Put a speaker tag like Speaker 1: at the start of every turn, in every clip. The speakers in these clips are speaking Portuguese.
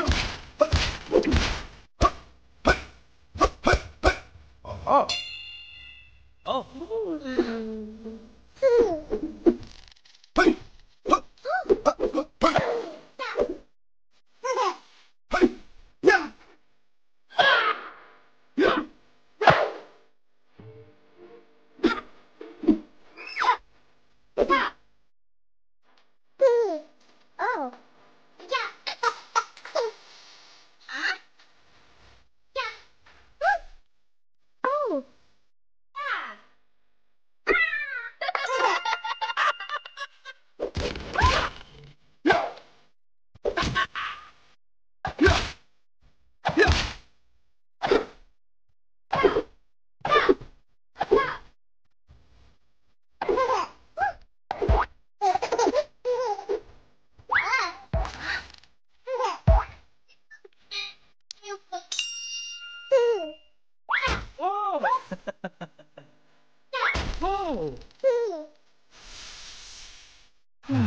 Speaker 1: 어. 어. 음. Não! Hum? hum.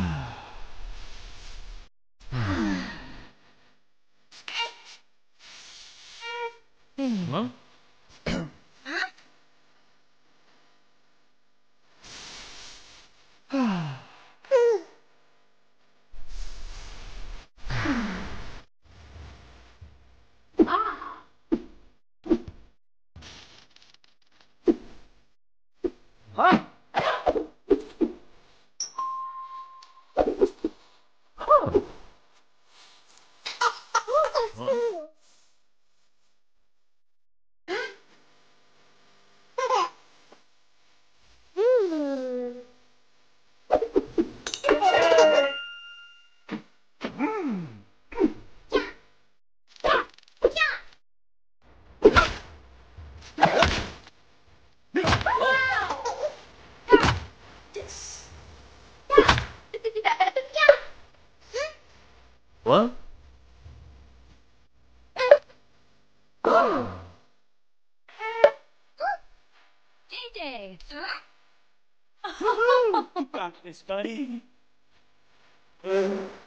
Speaker 1: hum. hum. Go! Payday! you got this, buddy.